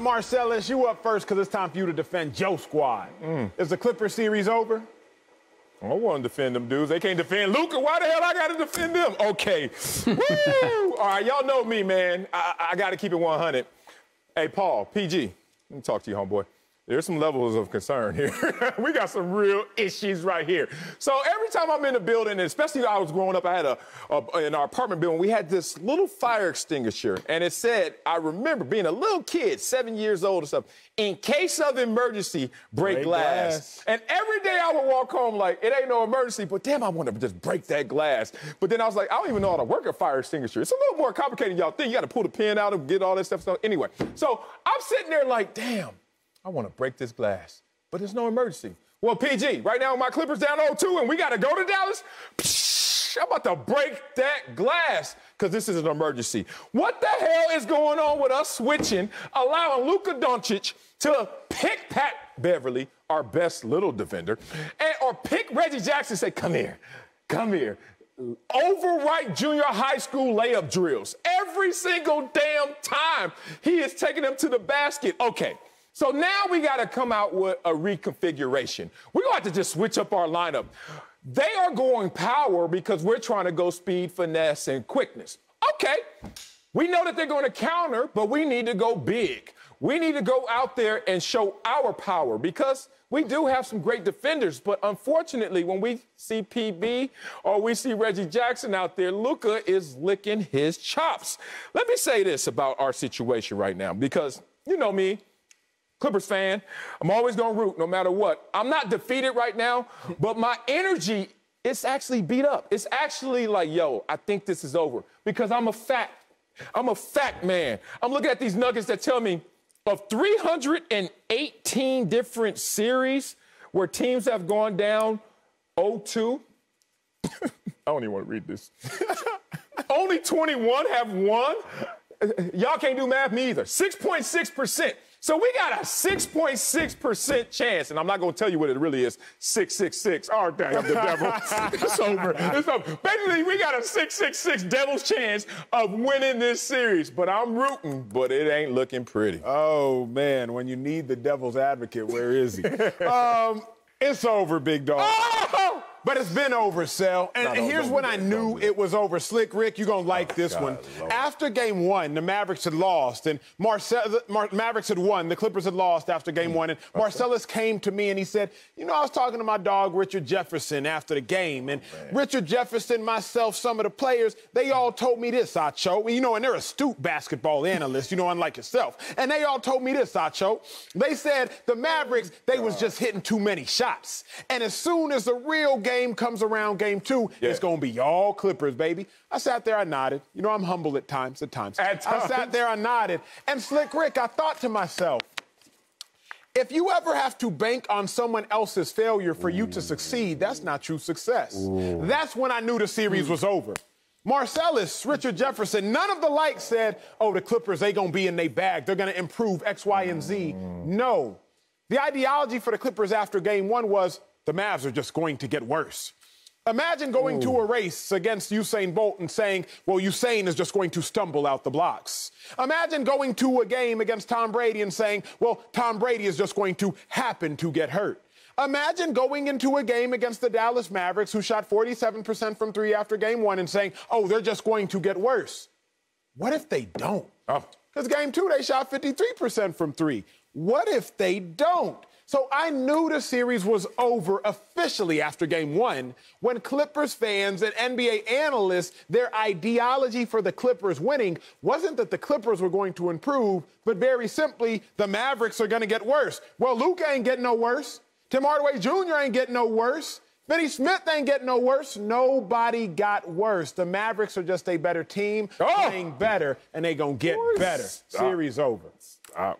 Marcellus, you up first because it's time for you to defend Joe Squad. Mm. Is the Clipper series over? I want to defend them dudes. They can't defend Luka. Why the hell I got to defend them? Okay. Woo! All right, y'all know me, man. I, I got to keep it 100. Hey, Paul, PG, let me talk to you, homeboy there's some levels of concern here. we got some real issues right here. So every time I'm in a building, especially I was growing up, I had a, a, in our apartment building, we had this little fire extinguisher, and it said, I remember being a little kid, seven years old or something, in case of emergency, break, break glass. glass. And every day I would walk home like, it ain't no emergency, but damn, I want to just break that glass. But then I was like, I don't even know how to work a fire extinguisher. It's a little more complicated y'all think. You got to pull the pin out and get all that stuff. So anyway, so I'm sitting there like, damn. I want to break this glass, but there's no emergency. Well, PG, right now my Clippers down 0-2 and we got to go to Dallas. Psh, I'm about to break that glass because this is an emergency. What the hell is going on with us switching, allowing Luka Doncic to pick Pat Beverley, our best little defender, and, or pick Reggie Jackson say, come here, come here. Overwrite junior high school layup drills. Every single damn time he is taking them to the basket. Okay. So now we got to come out with a reconfiguration. We're going to have to just switch up our lineup. They are going power because we're trying to go speed, finesse, and quickness. Okay, we know that they're going to counter, but we need to go big. We need to go out there and show our power because we do have some great defenders, but unfortunately, when we see PB or we see Reggie Jackson out there, Luka is licking his chops. Let me say this about our situation right now because you know me, Clippers fan. I'm always going to root no matter what. I'm not defeated right now, but my energy it's actually beat up. It's actually like, yo, I think this is over because I'm a fact. I'm a fact man. I'm looking at these nuggets that tell me of 318 different series where teams have gone down 0-2. I don't even want to read this. Only 21 have won. Y'all can't do math, me either. 6.6%. So we got a 6.6% chance, and I'm not going to tell you what it really is 666. Oh, damn, the devil. it's over. It's over. Basically, we got a 666 devil's chance of winning this series, but I'm rooting, but it ain't looking pretty. Oh, man, when you need the devil's advocate, where is he? um, it's over, big dog. But it's been over, Sel. And, no, here's when I knew it was over. Slick Rick, you're going to like oh, this God, one. Lord. After game one, the Mavericks had lost, and Marcel, the Mar- Mavericks had won. The Clippers had lost after game mm. one. And Marcellus came to me and he said, You know, I was talking to my dog, Richard Jefferson, after the game. And oh, Richard Jefferson, myself, some of the players, they all told me this, Acho. You know, and they're astute basketball analysts, you know, unlike yourself. And they all told me this, Acho. They said the Mavericks, they was just hitting too many shots. And as soon as the real game game comes around, game two, yeah. it's going to be all Clippers, baby. I sat there, I nodded. You know, I'm humble at times, at times. At times. I sat there, I nodded. And Slick Rick, I thought to myself, if you ever have to bank on someone else's failure for Ooh. you to succeed, that's not true success. Ooh. That's when I knew the series was over. Marcellus, Richard Jefferson, none of the likes said, oh, the Clippers, they gonna be in their bag. They're gonna improve X, Y, and Z. Mm. No. The ideology for the Clippers after game one was the Mavs are just going to get worse. Imagine going Ooh. to a race against Usain Bolt and saying, well, Usain is just going to stumble out the blocks. Imagine going to a game against Tom Brady and saying, well, Tom Brady is just going to happen to get hurt. Imagine going into a game against the Dallas Mavericks, who shot 47% from three after game one, and saying, oh, they're just going to get worse. What if they don't? Oh. Because game two, they shot 53% from three. What if they don't? So I knew the series was over officially after game one when Clippers fans and NBA analysts, their ideology for the Clippers winning wasn't that the Clippers were going to improve, but very simply, the Mavericks are going to get worse. Well, Luke ain't getting no worse. Tim Hardaway Jr. ain't getting no worse. Finney Smith ain't getting no worse. Nobody got worse. The Mavericks are just a better team, oh! playing better, and they gonna get better. Series over. Stop.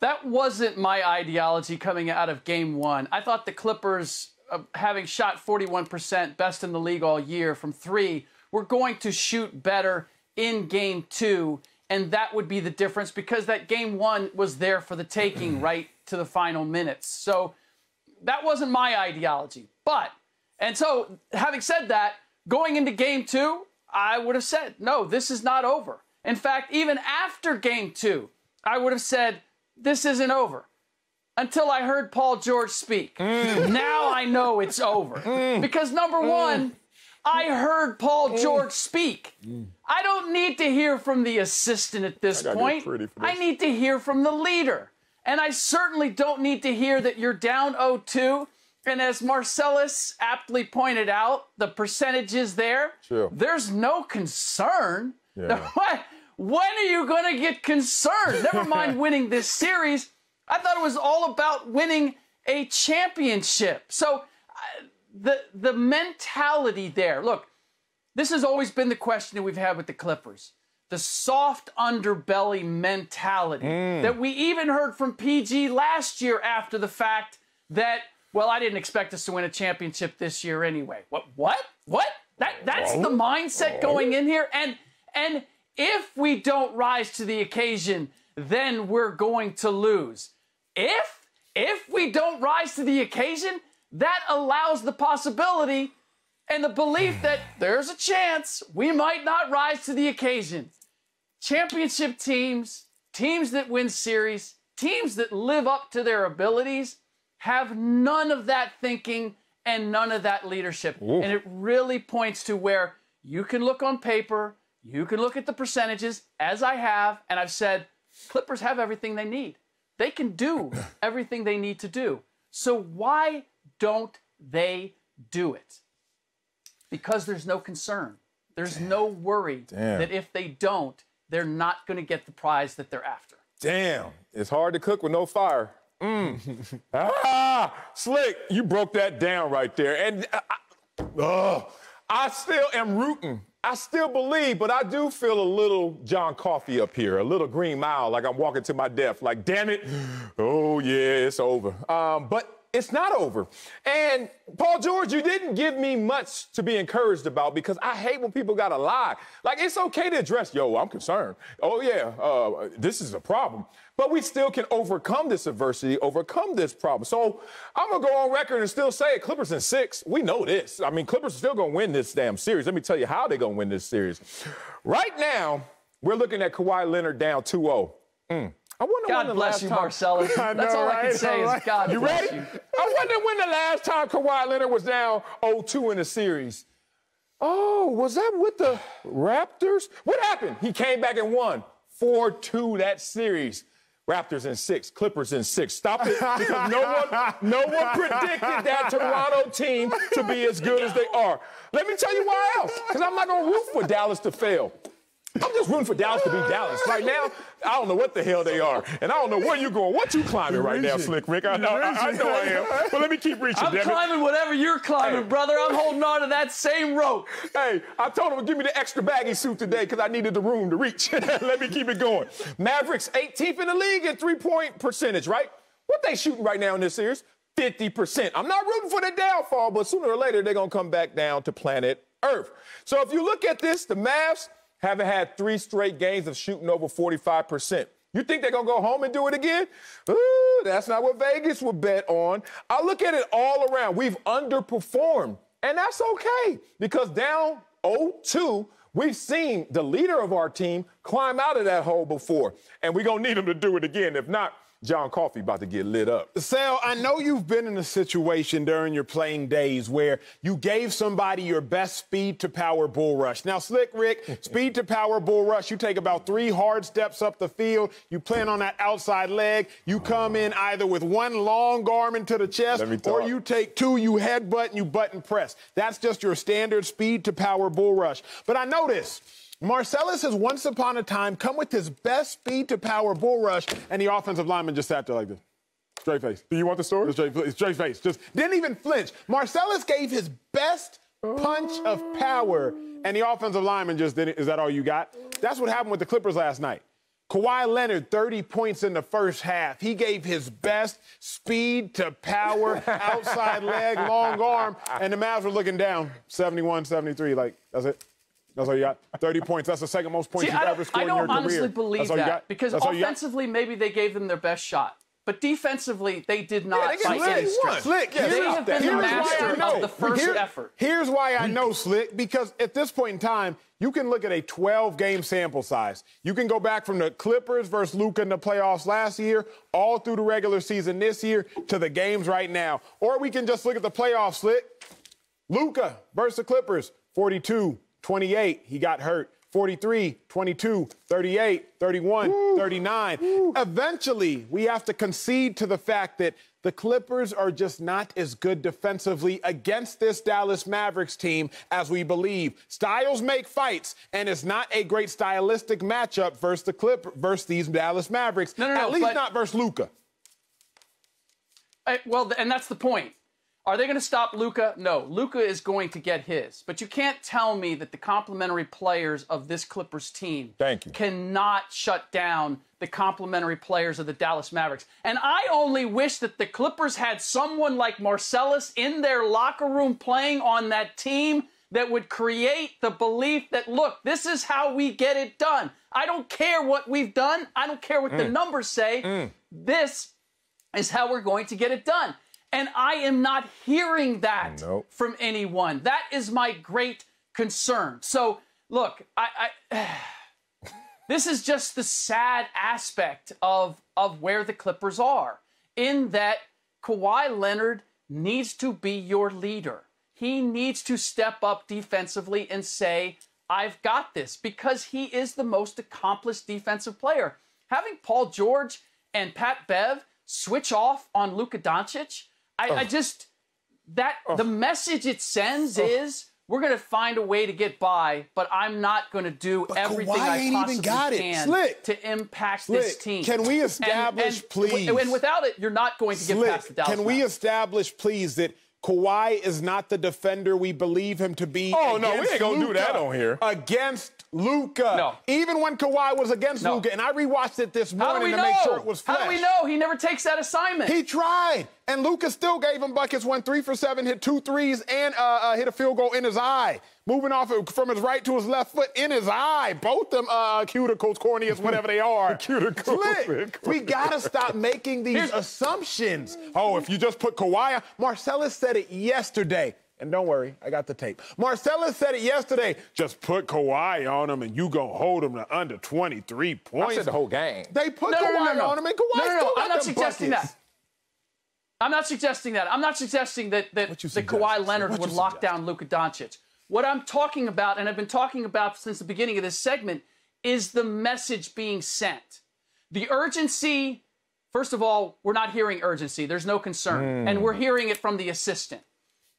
That wasn't my ideology coming out of game one. I thought the Clippers, uh, having shot 41%, best in the league all year from three, were going to shoot better in game two. And that would be the difference because that game one was there for the taking right to the final minutes. So that wasn't my ideology. But, and so having said that, going into game two, I would have said, no, this is not over. In fact, even after game two, I would have said, this isn't over. Until I heard Paul George speak. Mm. Now I know it's over. Mm. Mm. Because number one, I heard Paul George speak. I don't need to hear from the assistant at this gotta point. for I need to hear from the leader. And I certainly don't need to hear that you're down 0 2. And as Marcellus aptly pointed out, the percentages there, there's no concern. Yeah. When are you going to get concerned? Never mind winning this series. I thought it was all about winning a championship. So uh, the the mentality there. Look, this has always been the question that we've had with the Clippers. The soft underbelly mentality that we even heard from PG last year after the fact that well, I didn't expect us to win a championship this year anyway. What what? What? That that's the mindset going in here and and if we don't rise to the occasion, then we're going to lose. If if we don't rise to the occasion, that allows the possibility and the belief that there's a chance we might not rise to the occasion. Championship teams, teams that win series, teams that live up to their abilities have none of that thinking and none of that leadership. And it really points to where you can look on paper, you can look at the percentages, as I have, and I've said Clippers have everything they need. They can do everything they need to do. So why don't they do it? Because there's no concern. There's no worry that if they don't, they're not going to get the prize that they're after. Damn, it's hard to cook with no fire. Mm. ah, slick, you broke that down right there. And I, I- ugh, I still am rooting. I still believe, but I do feel a little John Coffey up here, a little Green Mile, like I'm walking to my death. Like, damn it, oh yeah, it's over. Um, but it's not over. And Paul George, you didn't give me much to be encouraged about because I hate when people gotta lie. Like it's okay to address, yo, I'm concerned. Oh yeah, uh, this is a problem. But we still can overcome this adversity, overcome this problem. So I'm gonna go on record and still say it. Clippers in six. We know this. I mean, Clippers are still gonna win this damn series. Let me tell you how they're gonna win this series. Right now, we're looking at Kawhi Leonard down 2-0. Mm. I wonder when God the bless last you, time- Marcellus. I That's know, all I can say All is God You bless ready? you. I wonder when the last time Kawhi Leonard was down 0-2 in a series. Oh, was that with the Raptors? What happened? He came back and won 4-2 that series. Raptors in six, Clippers in six. Stop it, because no one, no one predicted that Toronto team to be as good as they are. Let me tell you why else. Because I'm not gonna root for Dallas to fail. I'm just rooting for Dallas to be Dallas. Right now, I don't know what the hell they are. And I don't know where you're going. What you climbing right now. Slick Rick? I know, I, I know I am. But let me keep reaching, I'm damn it. climbing whatever you're climbing, Hey. brother. I'm holding on to that same rope. Hey, I told him to give me the extra baggy suit today because I needed the room to reach. Let me keep it going. Mavericks 18th in the league in three-point percentage, right? What they shooting right now in this series? 50%. I'm not rooting for the downfall, but sooner or later they're gonna come back down to planet Earth. So if you look at this, the Mavs haven't had three straight games of shooting over 45%. You think they're gonna go home and do it again? Ooh, that's not what Vegas would bet on. I look at it all around. We've underperformed, and that's okay because down 0-2, we've seen the leader of our team climb out of that hole before, and we're gonna need him to do it again. If not, John Coffey about to get lit up. Sal, I know you've been in a situation during your playing days where you gave somebody your best speed to power bull rush. Now, Slick Rick, speed to power bull rush, you take about three hard steps up the field, you plan on that outside leg, you come in either with one long arm into the chest, or you take two, you headbutt and you button press. That's just your standard speed to power bull rush. But I notice. Marcellus has once upon a time come with his best speed to power bull rush, and the offensive lineman just sat there like this. Straight face. Do you want the story? Straight, straight face. Just didn't even flinch. Marcellus gave his best punch of power, and the offensive lineman just didn't. Is that all you got? That's what happened with the Clippers last night. Kawhi Leonard, 30 points in the first half. He gave his best speed to power, outside leg, long arm, and the Mavs were looking down 71 73. Like, that's it. That's all you got. 30 points. That's the second most points See, you've I ever scored in your career. I don't honestly career. believe That's all you that got? because That's all got? offensively, maybe they gave them their best shot. but defensively they did not they get by slick. any stretch. Slick, Yeah, they here's- have been the here's why master I of know. the first Here- effort. Here's why I know, Slick, because at this point in time, you can look at a 12 game sample size. You can go back from the Clippers versus Luka in the playoffs last year, all through the regular season this year, to the games right now. Or we can just look at the playoffs, Slick. Luka versus the Clippers, 42 28. He got hurt. 43, 22, 38, 31, 39. Eventually, we have to concede to the fact that the Clippers are just not as good defensively against this Dallas Mavericks team as we believe. Styles make fights, and it's not a great stylistic matchup versus the Clip versus these Dallas Mavericks. No, no, no, At least but- not versus Luka. Well, and that's the point. Are they going to stop Luka? No. Luka is going to get his. But you can't tell me that the complementary players of this Clippers team Thank you. cannot shut down the complementary players of the Dallas Mavericks. And I only wish that the Clippers had someone like Marcellus in their locker room playing on that team that would create the belief that, look, this is how we get it done. I don't care what we've done. I don't care what the mm. numbers say. Mm. This is how we're going to get it done. And I am not hearing that Nope. from anyone. That is my great concern. So, look, I, I this is just the sad aspect of of where the Clippers are. In that Kawhi Leonard needs to be your leader. He needs to step up defensively and say, "I've got this," because he is the most accomplished defensive player. Having Paul George and Pat Bev switch off on Luka Doncic, I, I oh. just that oh. the message it sends oh. is we're going to find a way to get by, but I'm not going to do everything Kawhi I ain't even possibly got it. can Slick. to impact this team. can we establish, and, please- And without it, you're not going to get Slick, past the Dallas. can we Mavericks. establish, please, that Kawhi is not the defender we believe him to be? Oh, no, we against ain't gonna do that on here. Against Luka. No. Even when Kawhi was against No. Luka, and I rewatched it this morning to know? make sure it was fresh. How do we know he never takes that assignment? He tried, and Luka still gave him buckets. Went three for seven, hit two threes, and uh, uh, hit a field goal in his eye, moving off from his right to his left foot in his eye. Both them uh, cuticles, corneas, whatever they are. Cuticles. We gotta stop making these Here's- assumptions. Oh, if you just put Kawhi, Marcellus said it yesterday. And don't worry, I got the tape. Marcellus said it yesterday. Just put Kawhi on him, and you gonna hold him to under 23 points. I said the whole game. They put no, Kawhi no, no, no, no. on him, and Kawhi no, no, no. still got I'm not suggesting buckets. that. I'm not suggesting that. I'm not suggesting that that, What that suggesting? Kawhi Leonard What you would lock down Luka Doncic. What I'm talking about, and I've been talking about since the beginning of this segment, is the message being sent. The urgency. First of all, we're not hearing urgency. There's no concern, hmm. and we're hearing it from the assistant.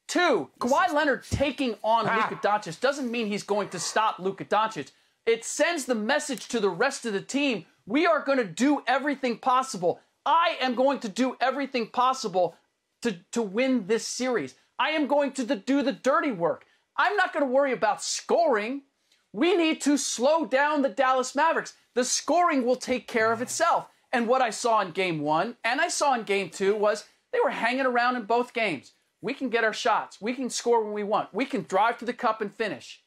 Two, Kawhi Leonard taking on ah. Luka Doncic doesn't mean he's going to stop Luka Doncic. It sends the message to the rest of the team we are going to do everything possible. I am going to do everything possible to, to win this series. I am going to the, do the dirty work. I'm not going to worry about scoring. We need to slow down the Dallas Mavericks. The scoring will take care of itself. And what I saw in game one and I saw in game two was they were hanging around in both games. We can get our shots. We can score when we want. We can drive to the cup and finish.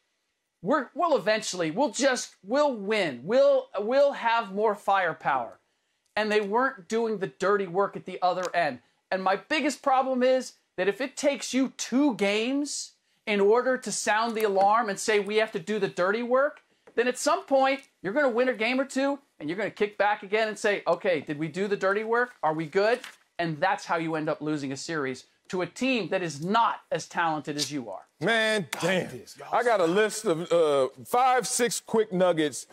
We're, we'll eventually, we'll just, we'll win. We'll, we'll have more firepower. And they weren't doing the dirty work at the other end. And my biggest problem is that if it takes you two games in order to sound the alarm and say we have to do the dirty work, then at some point you're going to win a game or two and you're going to kick back again and say, okay, did we do the dirty work? Are we good? And that's how you end up losing a series to a team that is not as talented as you are. Man, damn. I got a list of uh, five, six quick nuggets.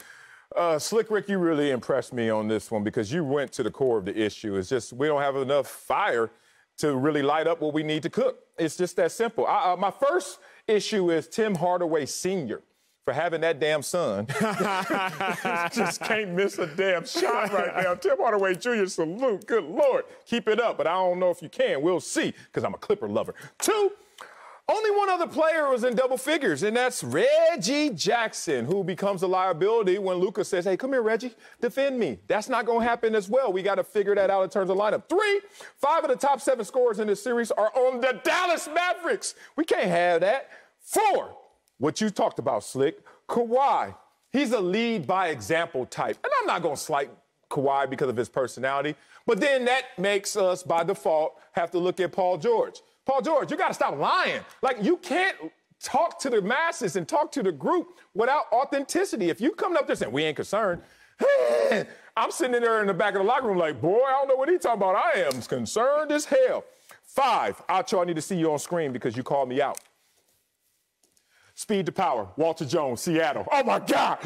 Uh, Slick Rick, you really impressed me on this one because you went to the core of the issue. It's just we don't have enough fire to really light up what we need to cook. It's just that simple. I, uh, my first issue is Tim Hardaway Sr. for having that damn son. just can't miss a damn shot right now. Tim Hardaway Jr., salute. Good Lord. Keep it up, but I don't know if you can. We'll see because I'm a Clipper lover. Two, only one other player was in double figures, and that's Reggie Jackson, who becomes a liability when Luka says, Hey, come here, Reggie, defend me. That's not going to happen as well. We got to figure that out in terms of lineup. Three, five of the top seven scorers in this series are on the Dallas Mavericks. We can't have that. Four, what you talked about, Slick, Kawhi. He's a lead by example type. And I'm not going to slight Kawhi because of his personality. But then that makes us, by default, have to look at Paul George. Paul George, you got to stop lying. Like, you can't talk to the masses and talk to the group without authenticity. If you coming up there saying, we ain't concerned, I'm sitting there in the back of the locker room like, boy, I don't know what he's talking about. I am concerned as hell. Five, Acho, I need to see you on screen because you called me out. Speed to power, Walter Jones, Seattle. Oh my God!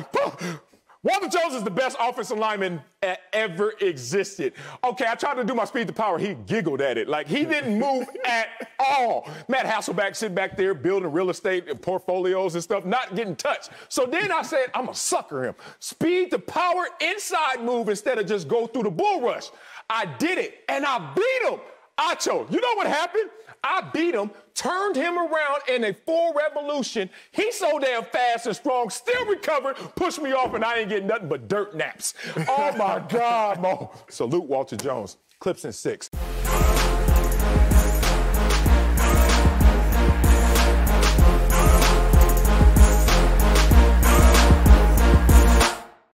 Walter Jones is the best offensive lineman that ever existed. Okay, I tried to do my speed to power. He giggled at it. Like he didn't move at all. Matt Hasselbeck sitting back there building real estate and portfolios and stuff, not getting touched. So then I said, I'm gonna sucker him. Speed to power, inside move instead of just go through the bull rush. I did it and I beat him. Acho, you know what happened? I beat him, turned him around in a full revolution. He's so damn fast and strong, still recovered, pushed me off, and I ain't getting nothing but dirt naps. Oh my God, Mo. Salute Walter Jones. Clips in six.